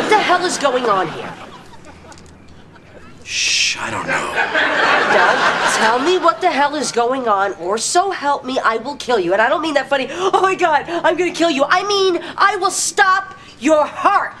What the hell is going on here? Shh, I don't know. Doug, tell me what the hell is going on, or so help me, I will kill you. And I don't mean that funny, oh my god, I'm gonna kill you. I mean, I will stop your heart.